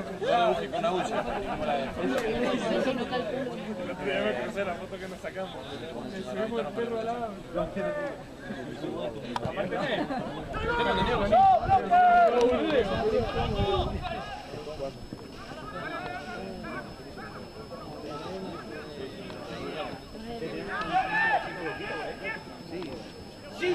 Con la la el perro al lado. Sí.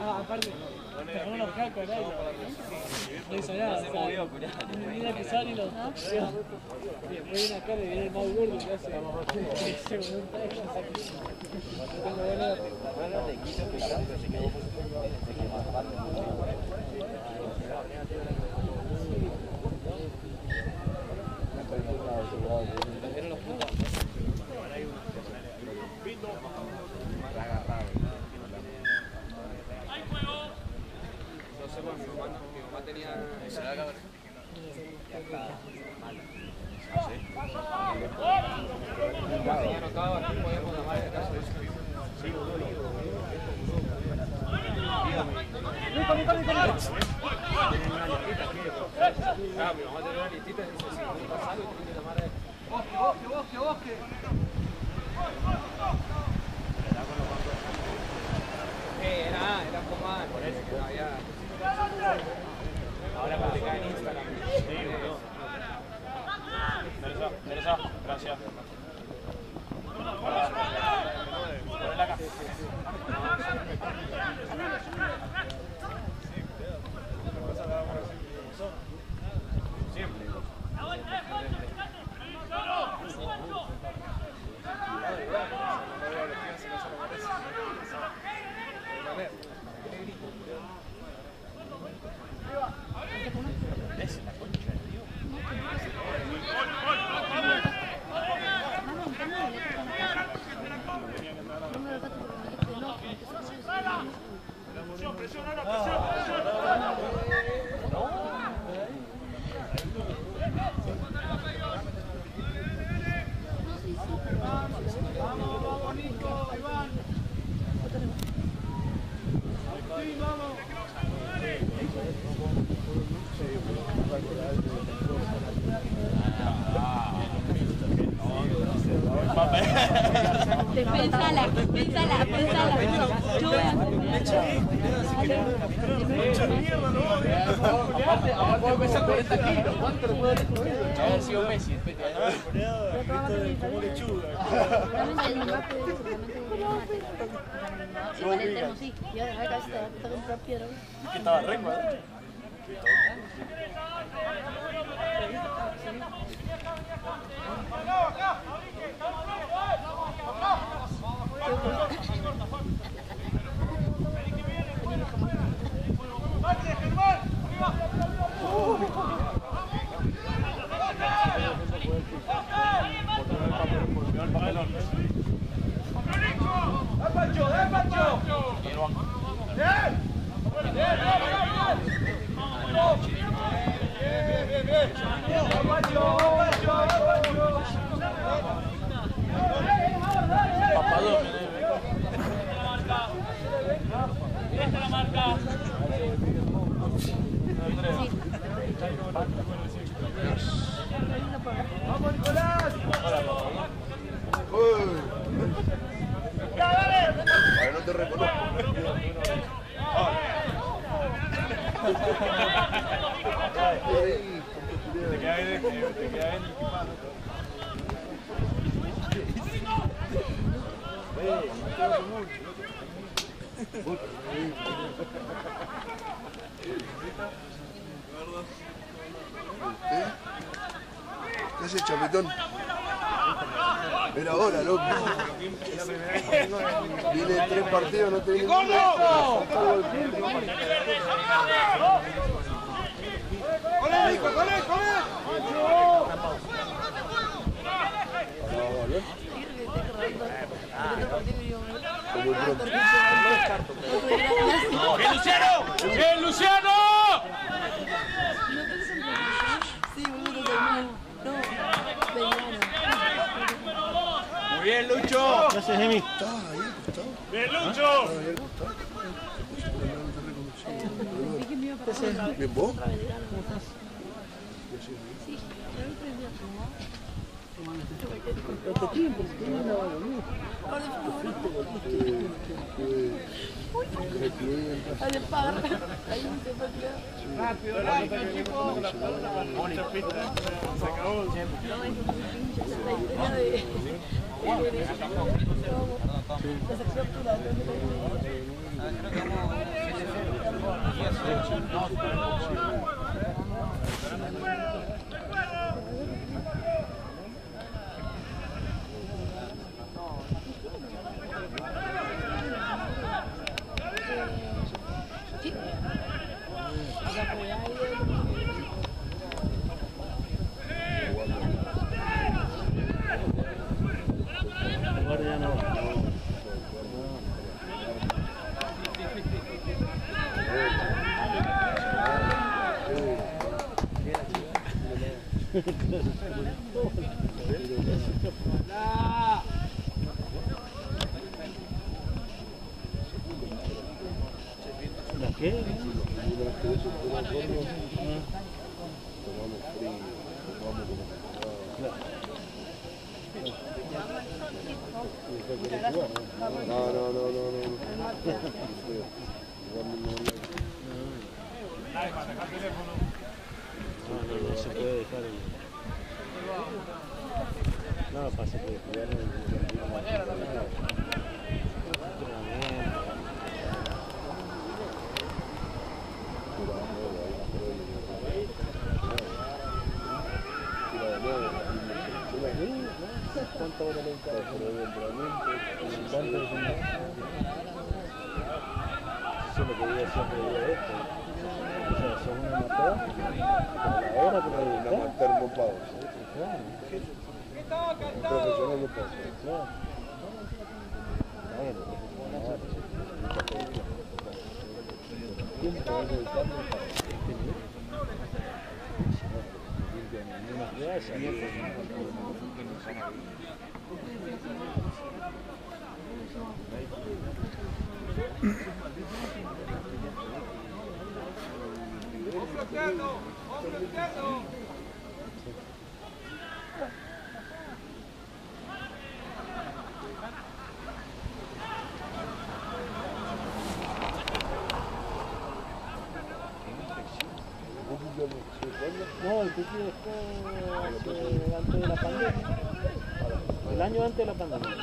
Ah, aparte, tengo unos cacos, ¿verdad? No hizo nada. Se movió, Me viene a pisar y lo. Después viene acá, le viene el más gordo que hace. Un Pensala, pensala, pensala. Yo voy a Abajo de pesar 40 kilos, ¿cuánto le puede haber sido Messi? Como lechuga. Realmente el Mbappé de eso, realmente es un mate. Igual el termo sí, y ahora la cabeza te va a comprar piedra. Que estaba rengo, ¿eh? ¿Qué haces, chapetón? Era ahora, loco. Viene tres partidos, no te viene ninguno. Todo el tiempo. Como el pronto. ¡Bien, Luciano! ¡Bien, Luciano! Sí, boludo, terminó. No, Belgrano. Muy bien, Lucho. Gracias, Emi. ¡Bien, Lucho! Me. Bien, vos. Sí, Al par. Ahí se fue claro. Rápido, rápido, equipo. Mucha pista. Se acabó. No, es un pinche la historia de. de- La sección pura, Sí. O sea, como ya hay Ahora ya no. ¿La qué? No, no, no, no, no. No, no, no se puede dejar el... No, pasa que jugar en ¿Cuánto hora le encargas por el entrenamiento? ¿Cuánto es un Eso es lo que digo siempre digo esto. O sea, son un amateur, pero la hora que le Una dedicas, amateur no pago. claro, Un profesional no pago. claro. Bueno, tiempo que vas dedicando para este nivel. Si no, te limpian en una clase, y otro No, el Tuki dejó hace- antes de la pandemia. El año antes de la pandemia.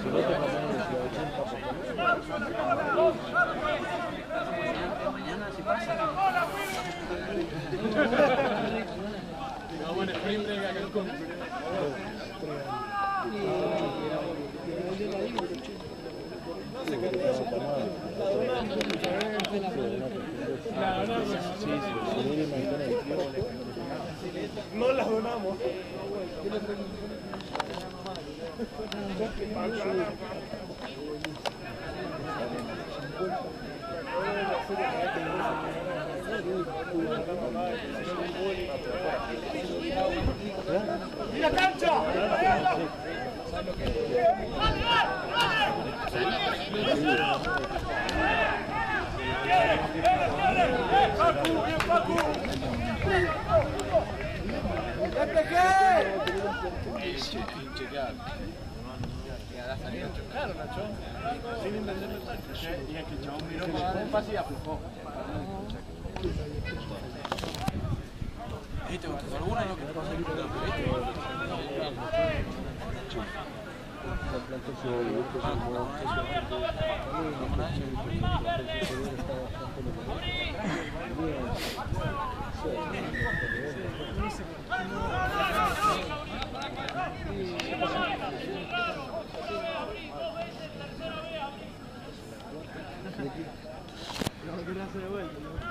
Gracias. No las donamos. Claro, Nacho. Sin intención de estar. Y es que el chabón miró para dar un pase y aflojó.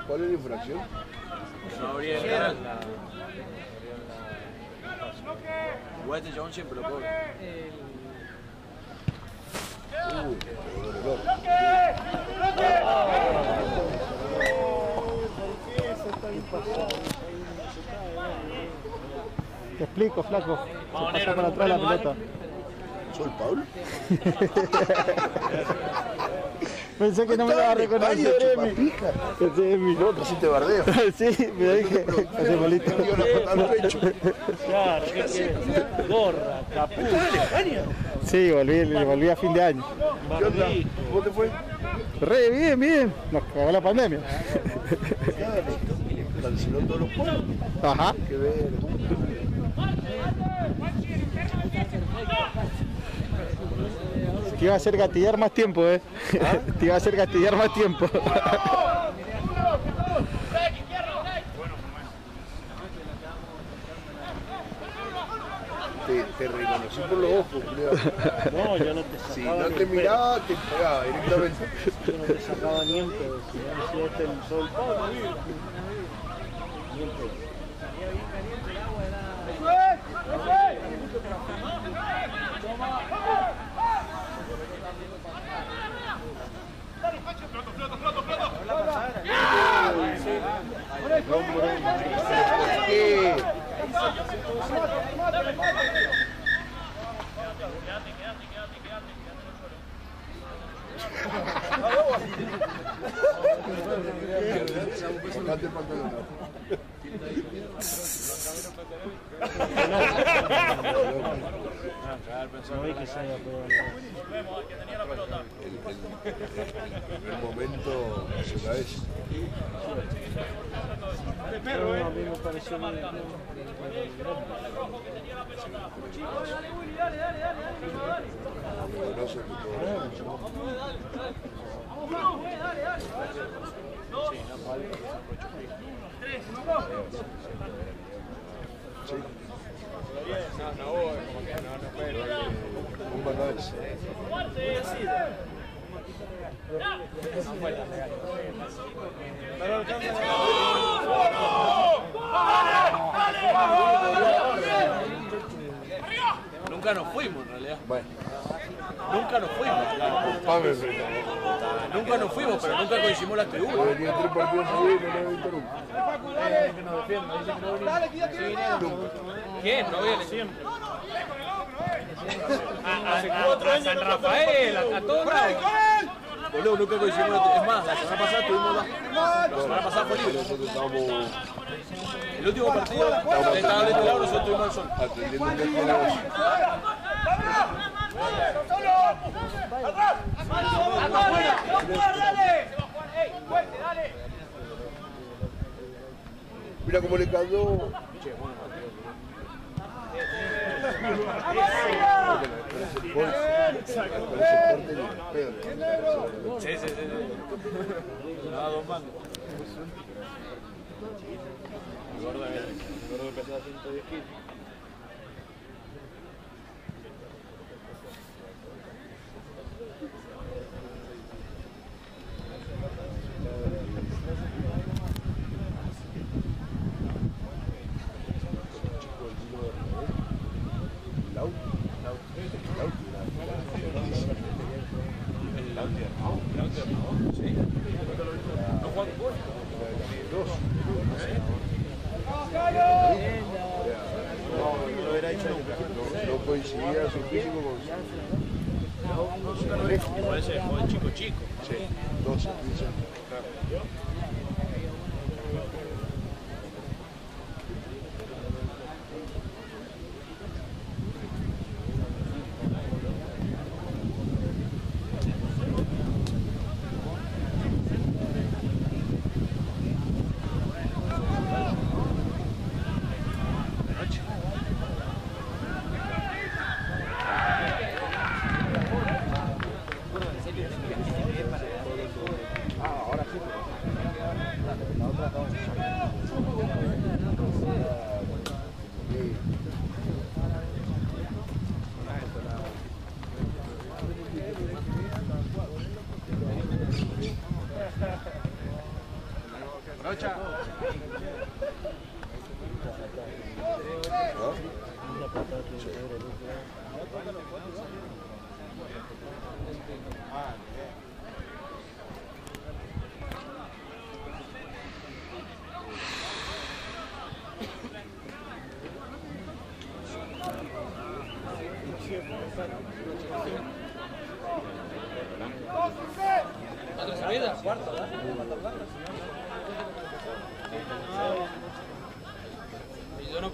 ¿Cuál es la infracción? No habría la. Igual este chabón siempre lo cobra. Uy, pero dolor. Flaco. Se pasó para atrás la pelota. ¿Soy Paul? Pensé que no me iba a reconocer, Emi. Emi. No, casi te bardeo. Sí, me dije. Hace malito. Dio la patada al pecho. Claro, ¿qué querés? Gorra, capucha. Sí, volví, volví a fin de año. ¿Qué onda? ¿Cómo te fue? Re bien, bien. Nos cagó la pandemia. Canceló todos los juegos. Ajá. Qué ver. Te iba a hacer gatillar más tiempo, eh. Te iba a hacer gatillar más tiempo. Te, te reconocí por los ojos, culiao. No, yo no te Si sacaba no ni te miraba, te pegaba directamente. Yo no te sacaba ni en pedo. Si no decía este el sol. Ni pedo. Vi que haya pegado. En el momento se cae. No, a mí me pareció muy Poderoso que todo. Sí. Un balance. Nunca nos fuimos en realidad. Bueno, Nunca nos fuimos. Nunca nos fuimos, pero nunca coincidimos la tribuna. venía tres partidos seguidos y no me interrumpo. ¿Quién? No viene siempre. Hace cuatro años. San Rafael, a, a todos lados. Boludo, nunca coincidimos la tribuna. Es más, la semana pasada tuvimos la, la semana pasada fue libre. Nosotros estábamos El último partido estaba de este lado, nosotros tuvimos el sol. atendiendo un viaje de negocio. Mira cómo le cayó. Sí, sí, sí. sí. Nada, dos mangos. El gordo, el gordo pesaba 110 kilos.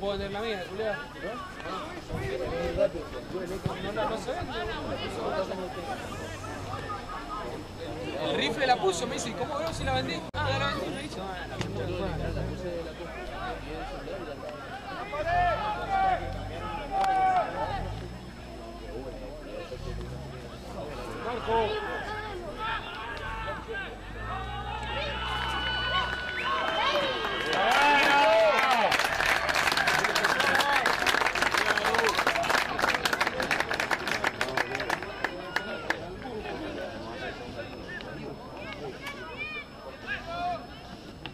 Puedo tener la mía. No, no, no se vende. El rifle la puso, me dice, ¿y cómo veo si la vendí? Ah, ya la vendí, me dice. Ah, la puta Marco.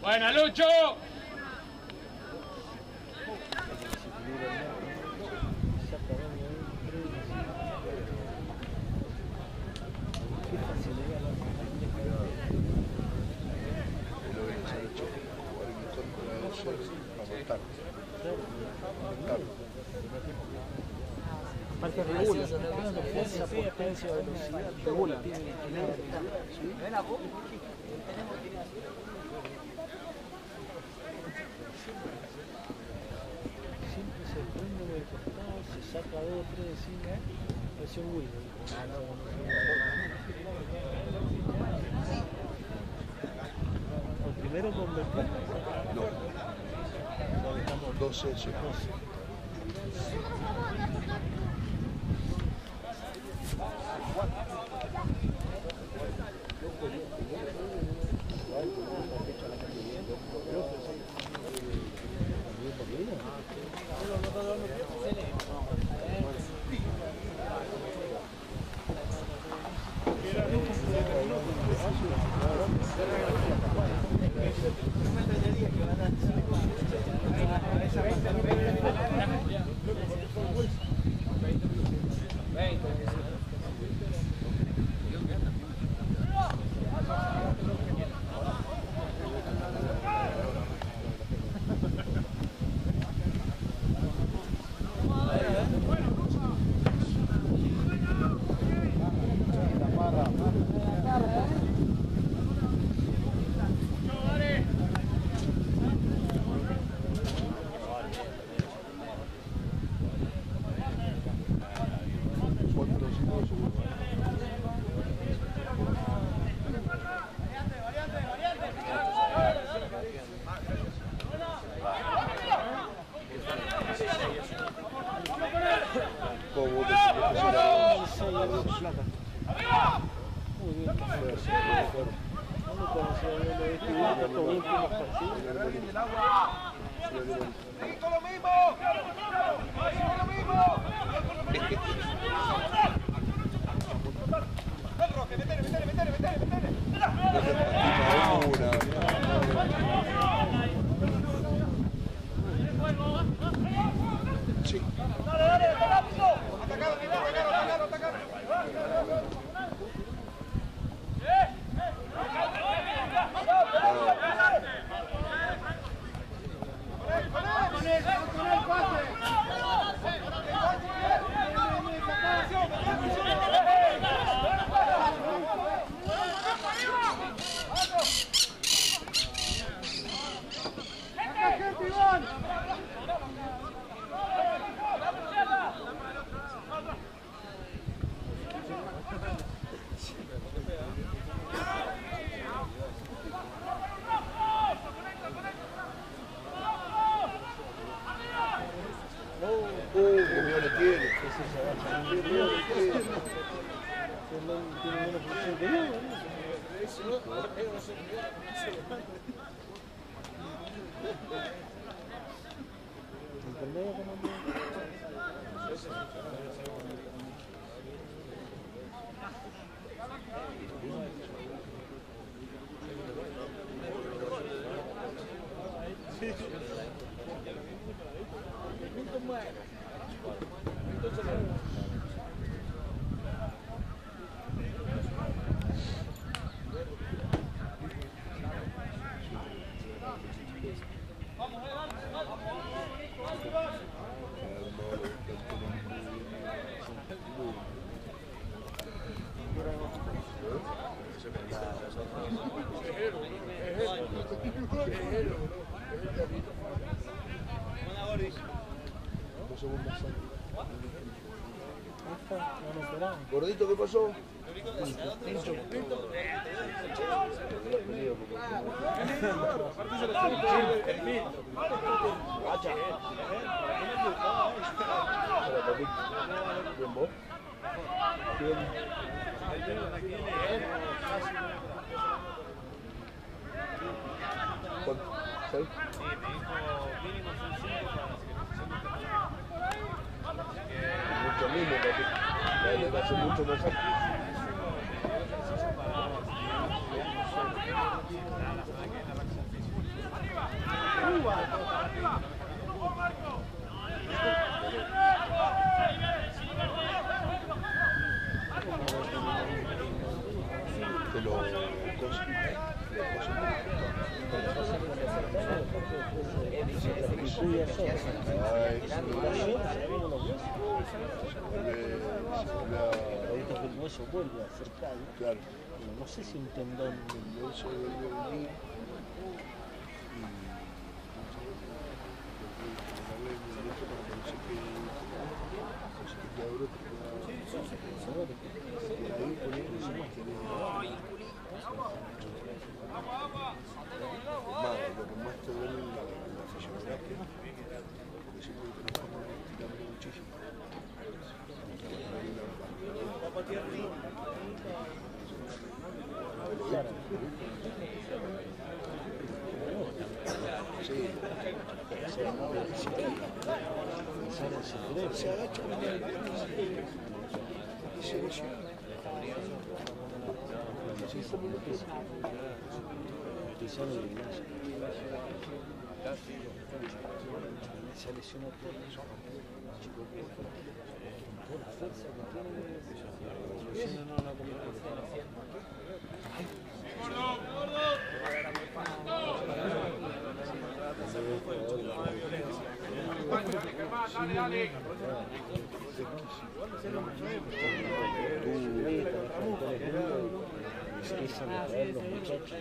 Buena, Lucho. Marca regula. Fuerza, potencia, velocidad, regula. Siempre se prende de costado, se saca dos, tres de cine. Versión Wii. El primero con ventana. No. No, 12 sí. Gordito, ¿qué pasó? Bien vos. Bien. ¿Cuánto? ¿Seis? Mucho mismo, papi. Dale, va a ser mucho más alto. Te lo conseguí. Ay, se me Ahorita que el hueso vuelve a ser callo, Claro. no sé si un tendón El hueso vuelve a venir. Más, lo que más te duele es la, la fisioterapia, porque siempre que tenés que estirando muchísimo. Sí, se agacha y se lesiona. Así como lo que Cristiano y Ignacio. Se lesionó todo. Con la fuerza que tiene. No, no, no, Empiezan a muchachos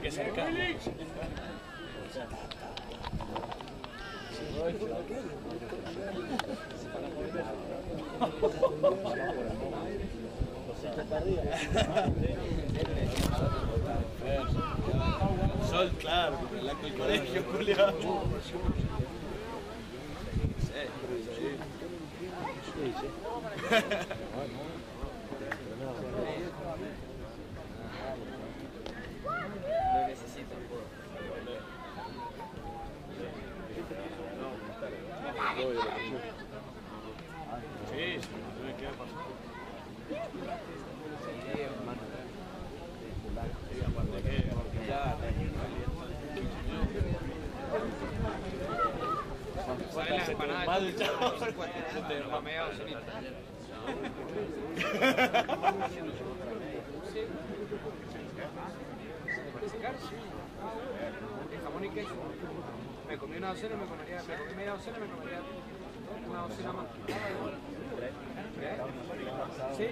que cercar. Sol, claro, el acto del colegio, Julián. Sí, sí, ¿qué va a pasar? Sale la empanada Mal, de chao. de mameo solito. El jamón y queso. Me comí una docena, me comería, me comí media docena, me comería una docena más. ¿Qué? Sí.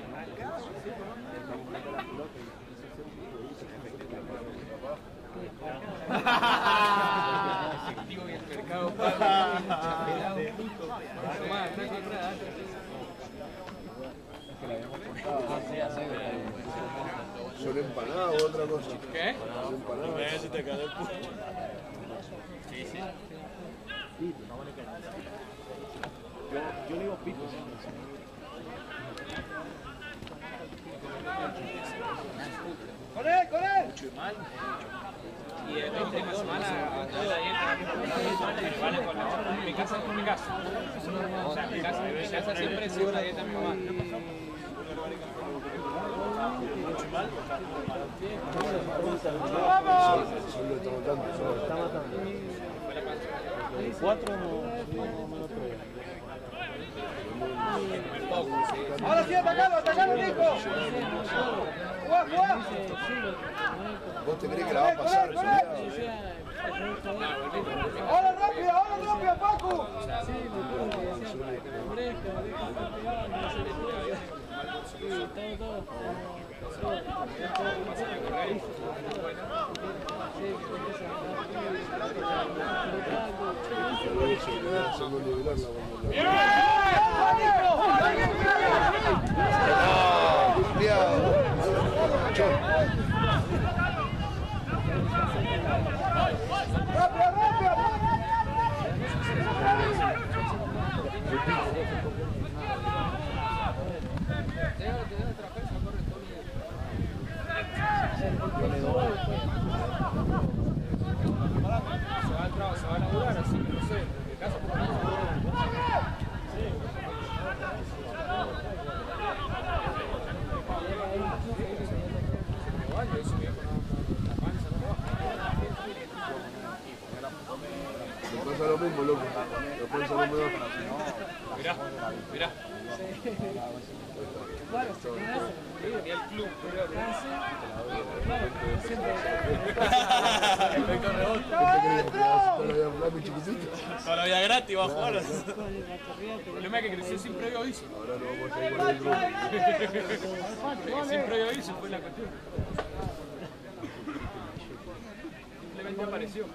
¿Son empanadas o otra cosa? ¿Qué? Son empanadas. Si te cae el pucho. Sí, sí. Yo, yo le digo pito. Y el última semana a la dieta me vale con la otra. Mi casa es mi casa. O sea, mi casa, mi casa siempre sigo la dieta de mi mamá. ¡Vamos! Solo Cuatro no. Ahora sí, atacalo, atacalo, Nico. Vos te crees que la va a pasar. Ahora rápido, ahora rápido, Paco. Sí, Çok. daría el club, gratis va a jugar. El problema es que creció sin previo aviso. Sin previo aviso fue la cuestión. Simplemente apareció.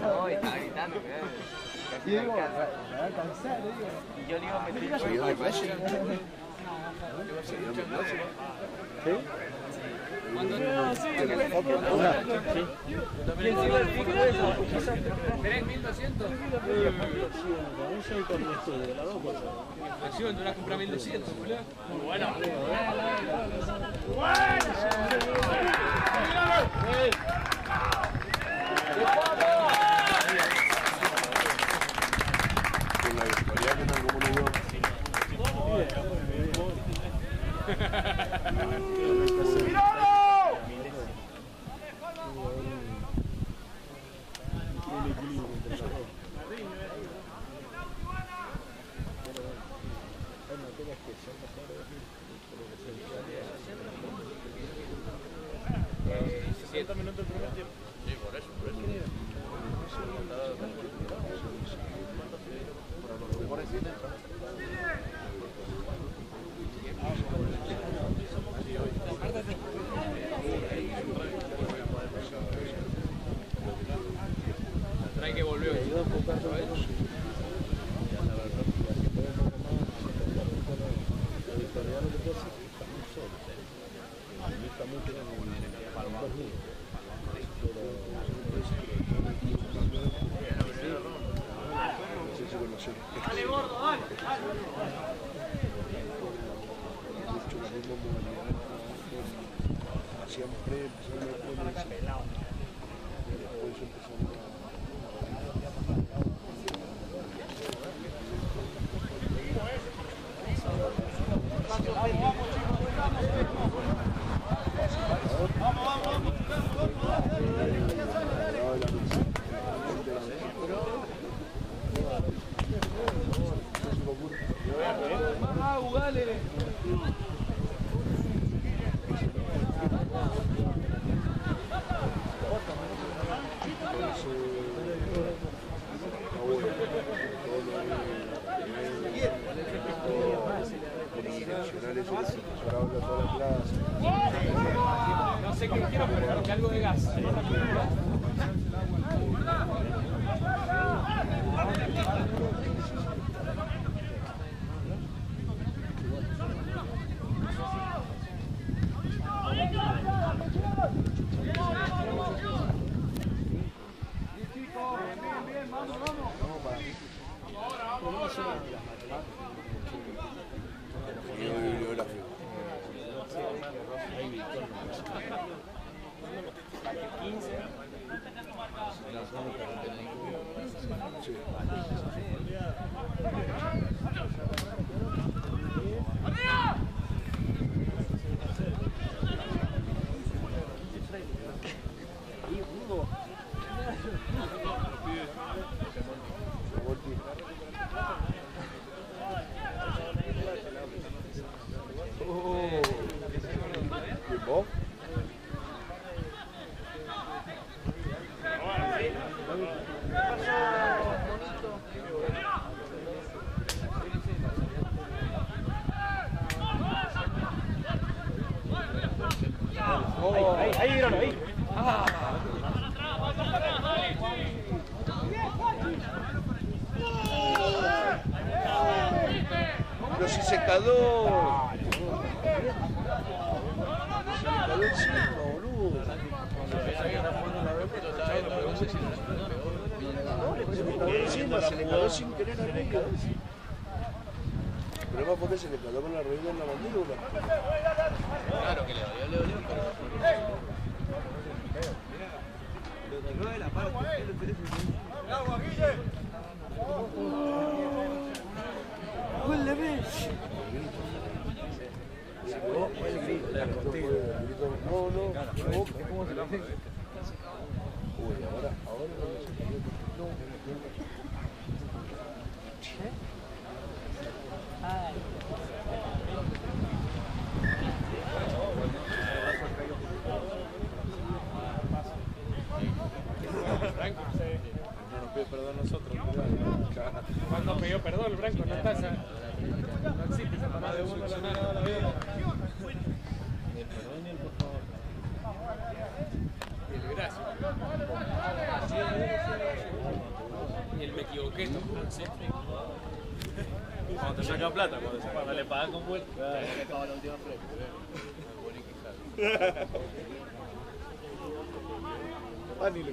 No, está yo digo, yo bueno. jugale. Perdón a nosotros. ¿Cuándo pidió perdón el Branco? No está esa. No existe esa de uno la nada la vida. Ni el perdón ni el por favor. Y el gracias. Y el me equivoqué, esto. Cuando te saca plata, cuando se Cuando le pagan con vuelta. Claro. Ya le acaba la última frente. Ah, ni le.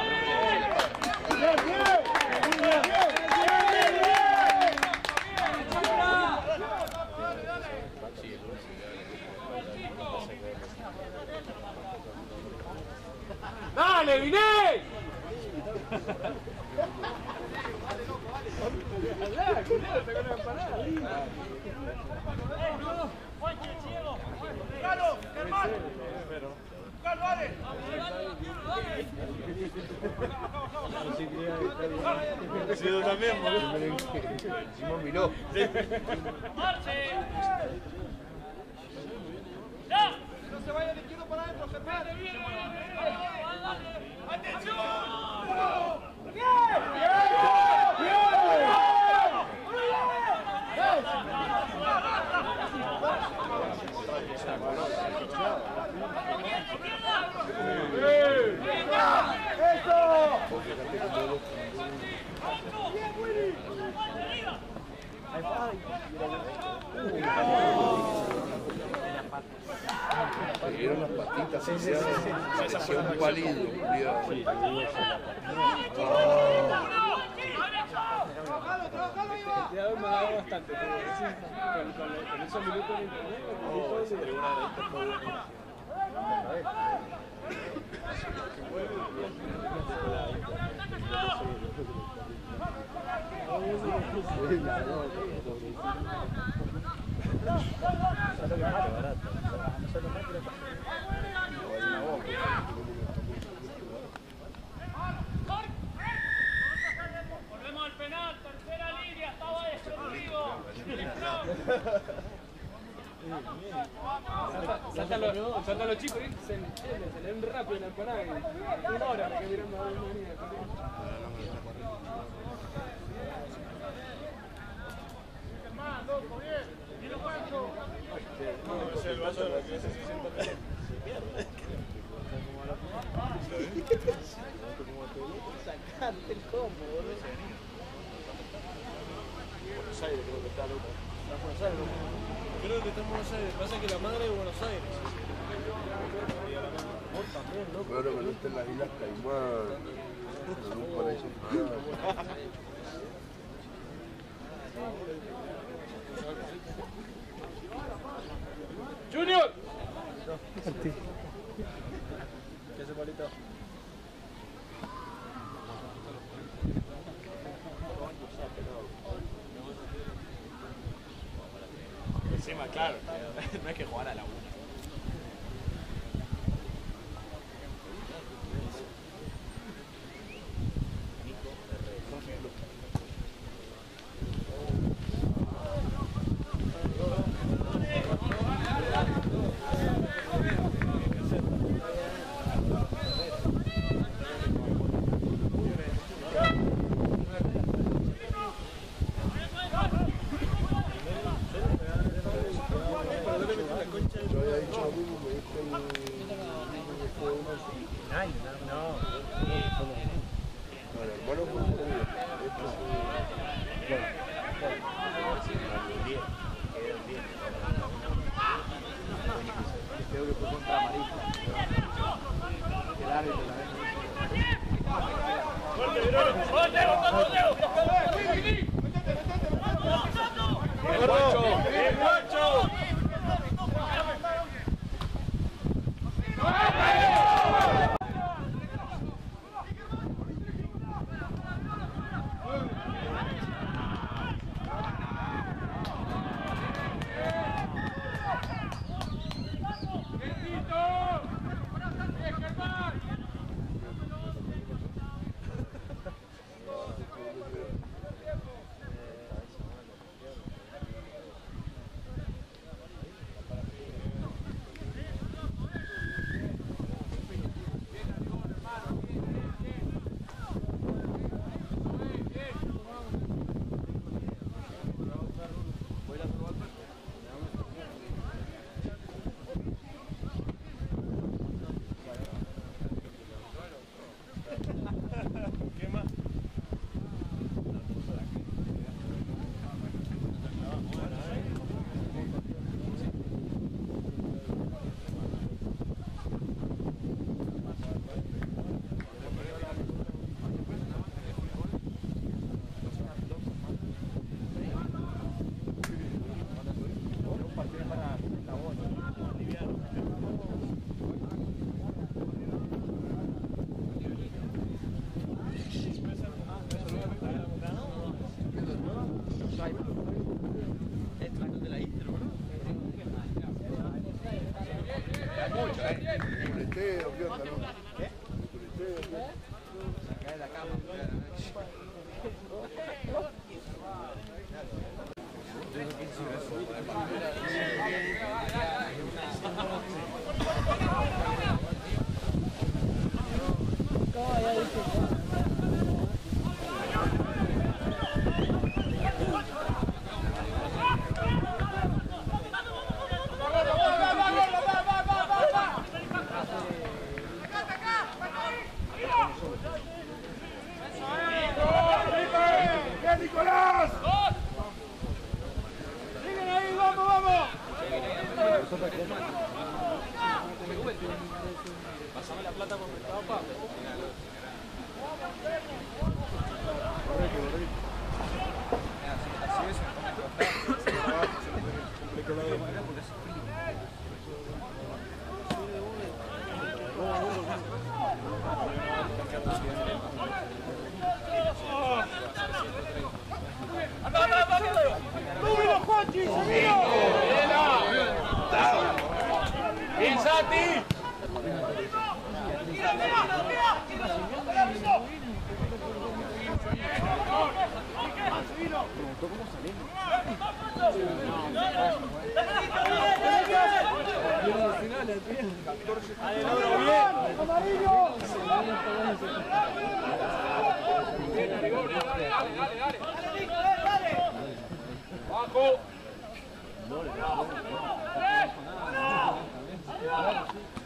¡Dale, Vinay! Boludo. Encima miró. No se vaya el izquierdo para adentro, se that's y se parecía un pálido. culiao. ¡Trabajalo, trabajalo, ahí va! Ya me ha dado bastante, sí, con, con, con esos minutos en internet. De esta fue buena. Volvemos al penal, tercera línea, estaba destruido. Salta los chicos y se, se leen rápido la empanada. Una hora me quedé mirando a una niña. No, ese es el vaso de lo que se. Sacarte el combo, boludo. Buenos Aires creo que está loco. Buenos Aires, Creo que está en Buenos Aires. Pasa que la madre de Buenos Aires. Vos también, loco. Claro que no está en las Islas Caimán. En un paraíso. ¡Junior!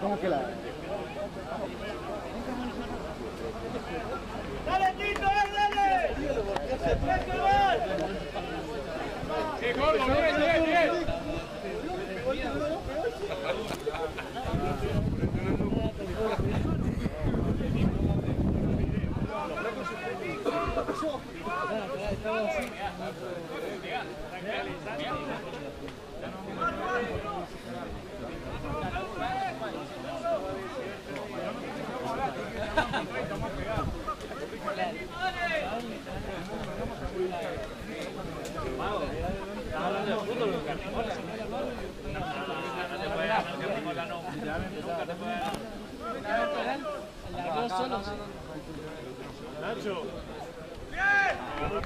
¿Cómo que la.? ¡Dale, Tito, dale, dale! ¡Ven que va! ¡Qué gordo! ¡Bien, bien, bien! Nacho.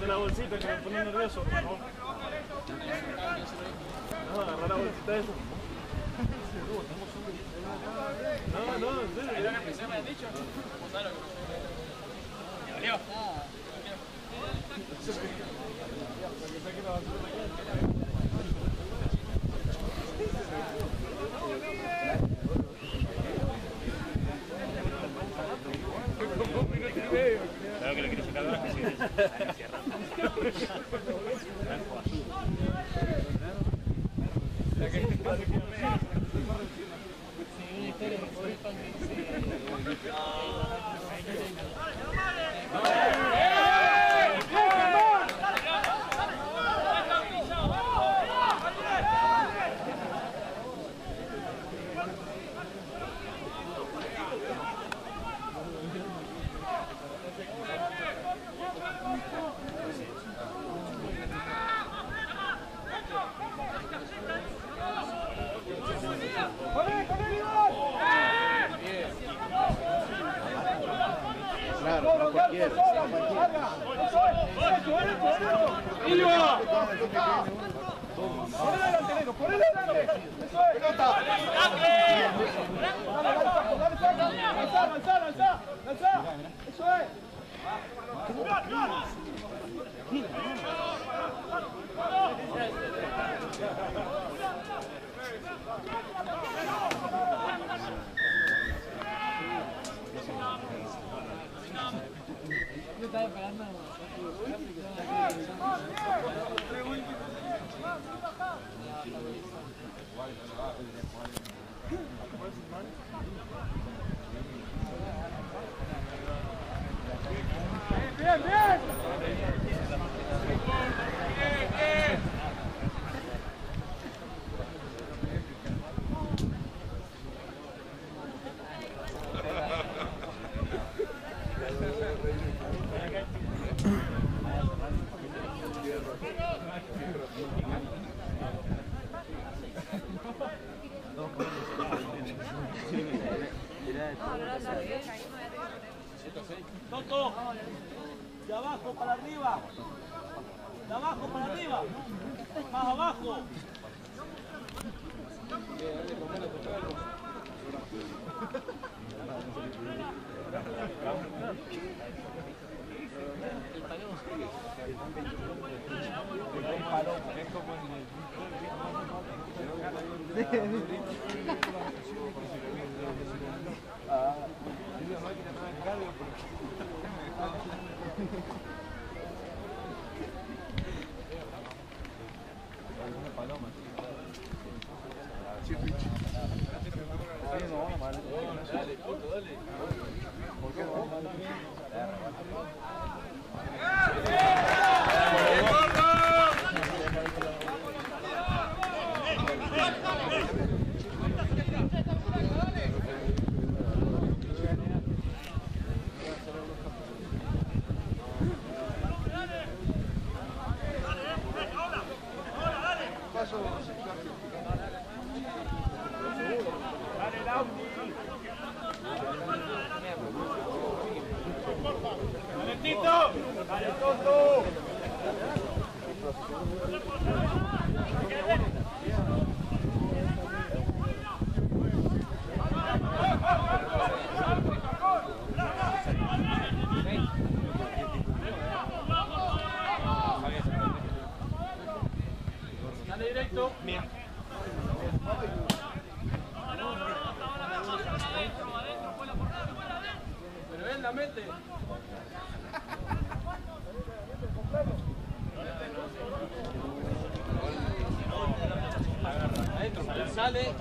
La bolsita que me pone nervioso, Mete. Adentro, sale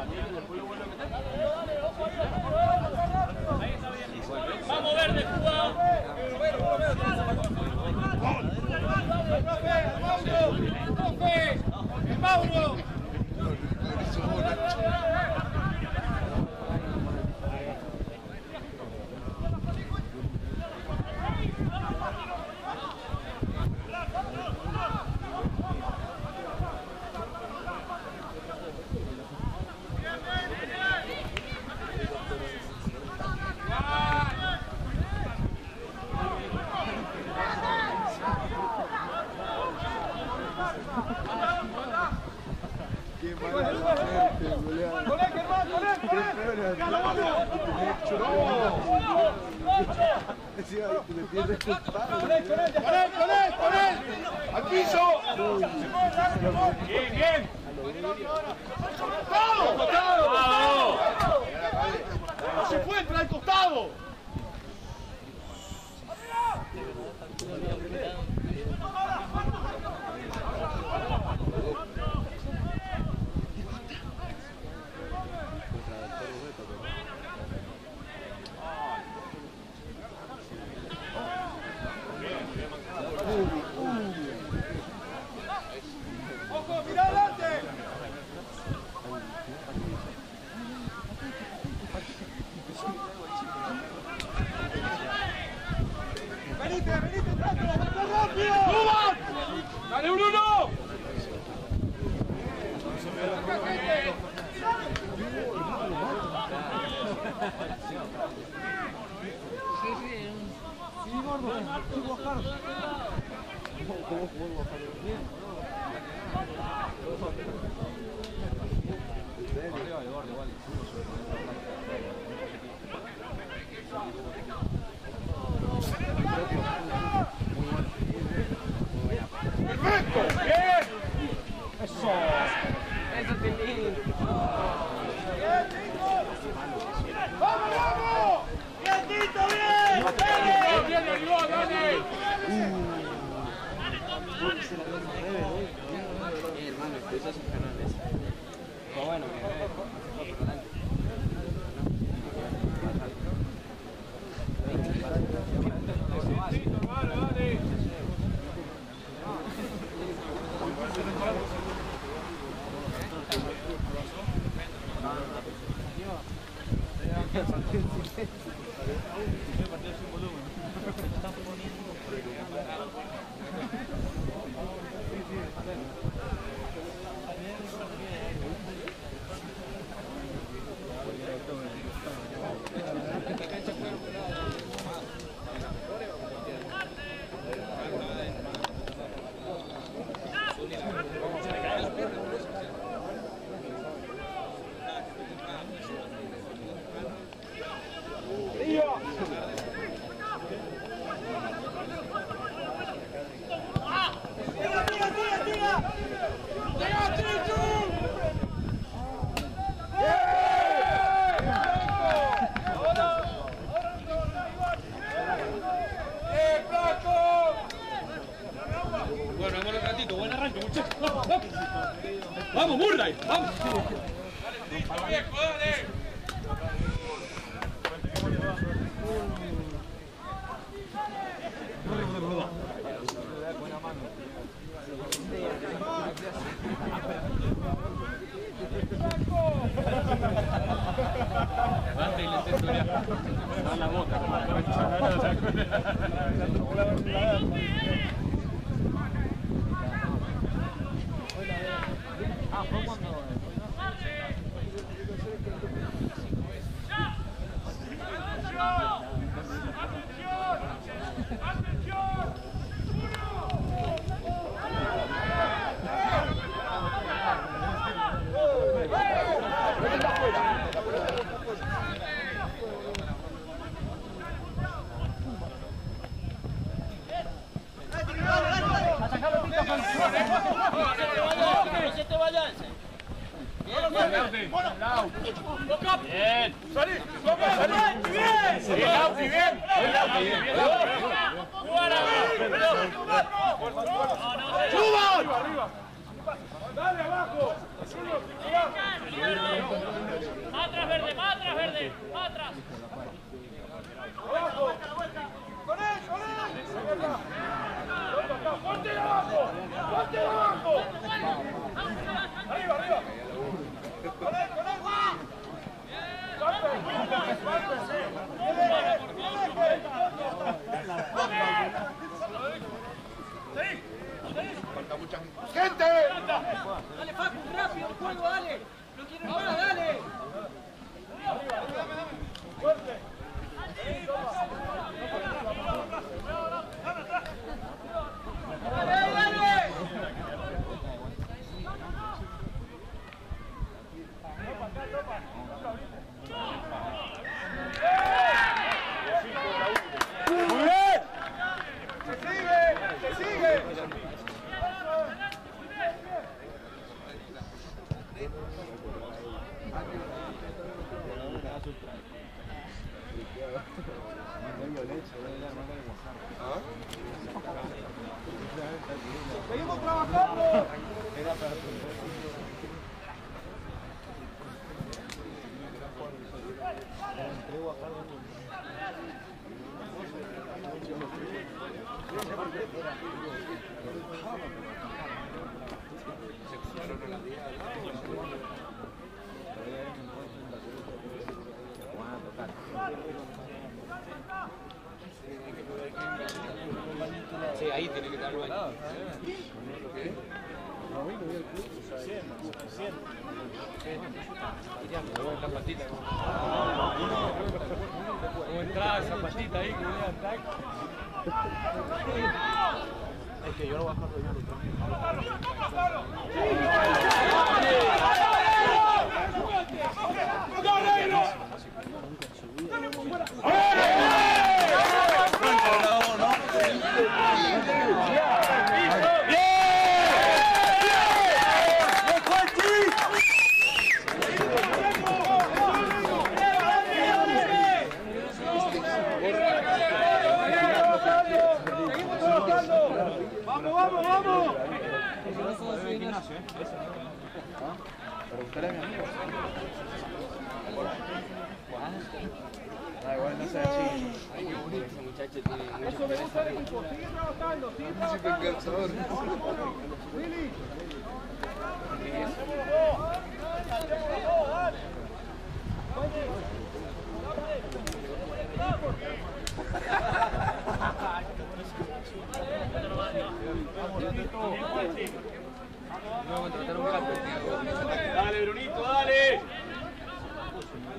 Dale, Brunito, dale.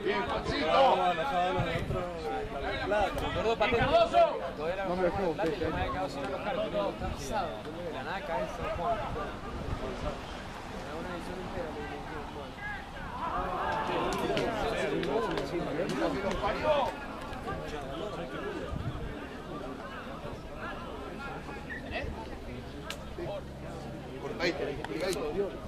Bien, Juancito. No me dejó. La naca es San Juan. Una edición entera le Juan. Obrigado.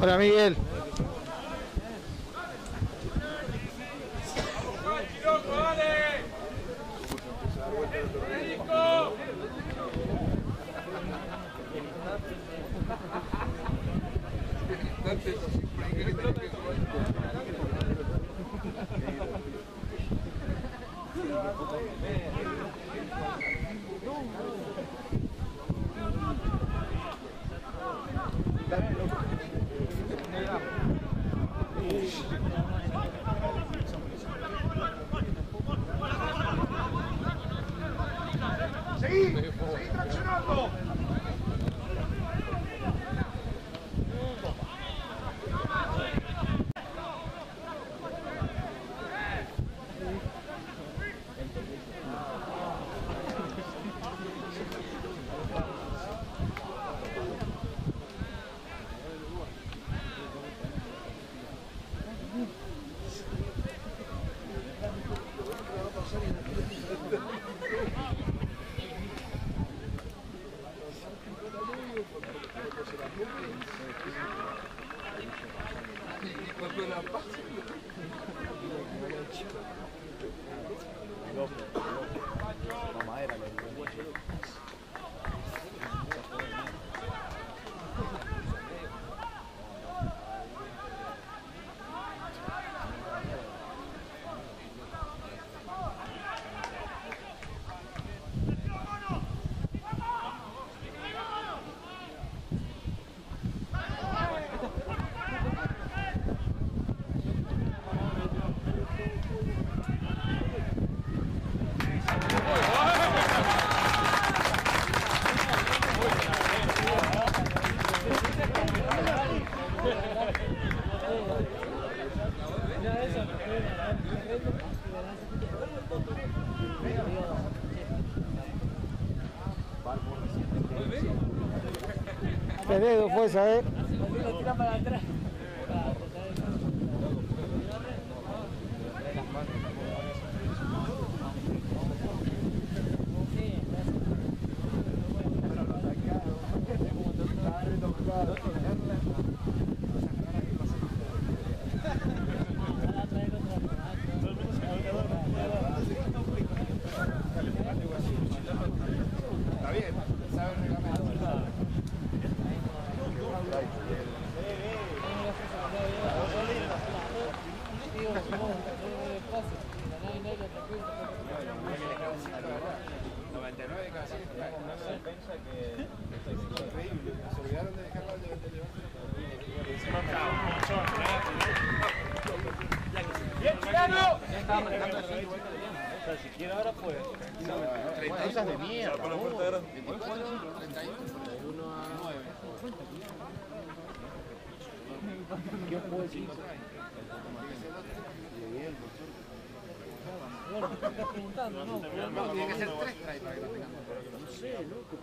Hola Miguel. Peredo fue esa, ¿eh? Lo tira para atrás. Está bien, sabe el reglamento. Se olvidaron de dejarlo al de ¡Bien, Chicano! O sea, si quiere ahora pues. Cosas de mierda. Para la puerta grande. 24, 31, 31 a 9. ¿Qué os puedo decir? Bueno, te tiene que ser 3 tries para que tengan. No sé, loco.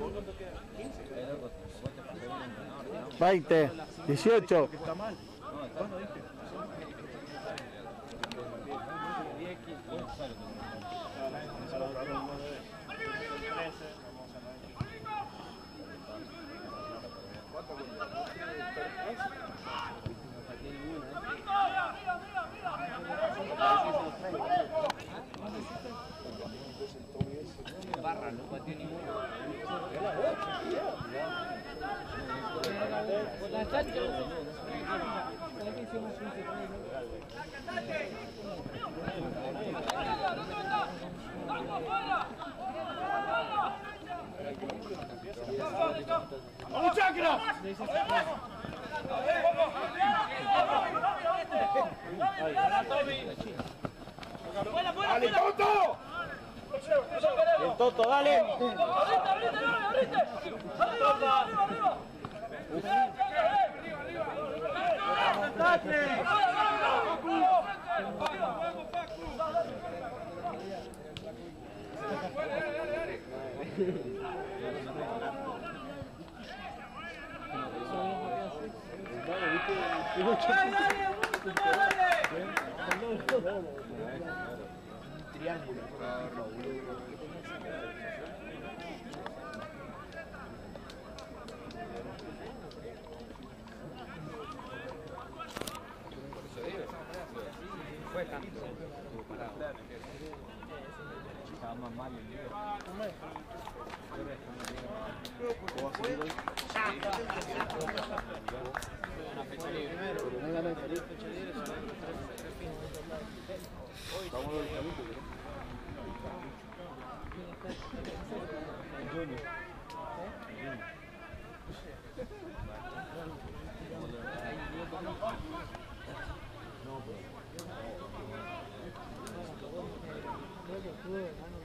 ¿Cuánto queda? 15. 20, 18. Está mal. Toto, dale. Abrite, abrite, abrite. Arriba, arriba, arriba. Triángulo. No, bro.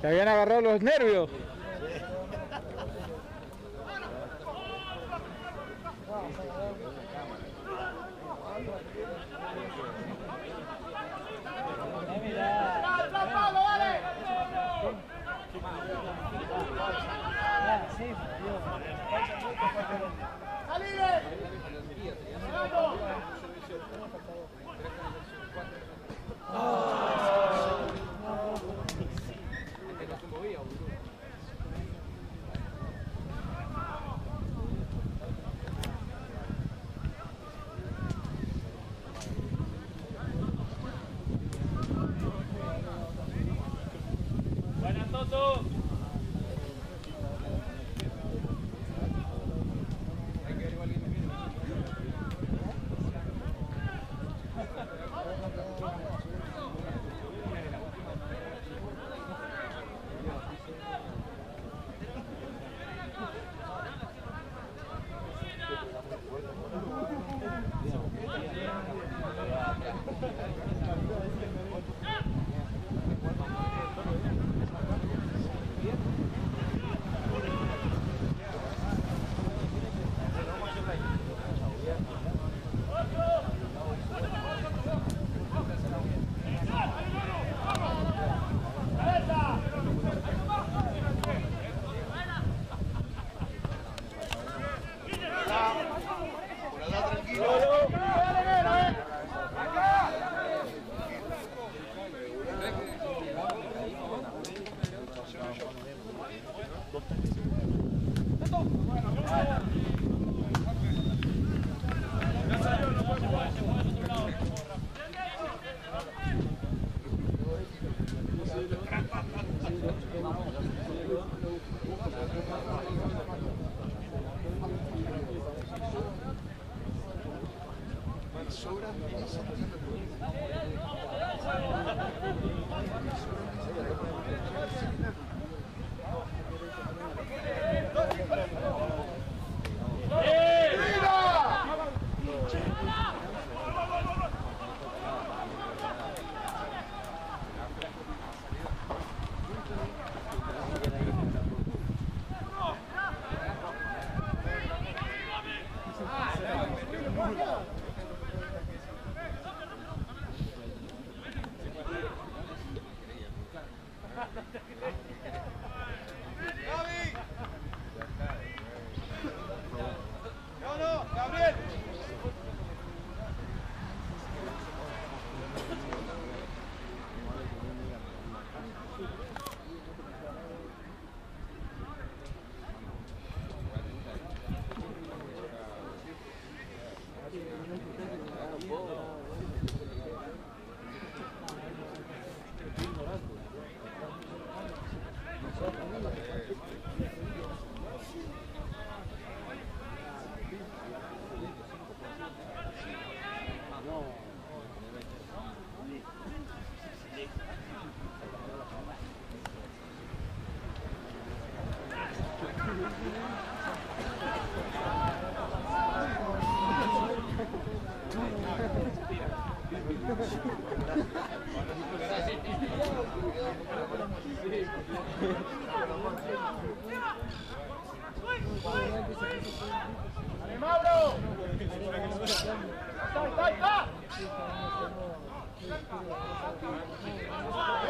Te habían agarrado los nervios. 来た来た来たた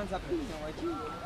manzapetão aqui.